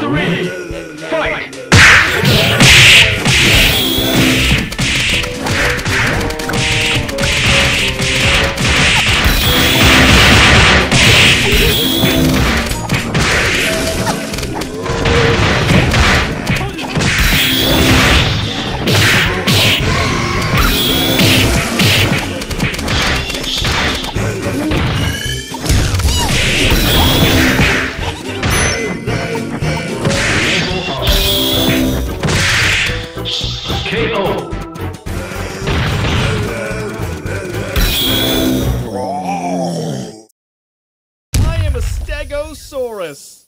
Three, fight! Stegosaurus.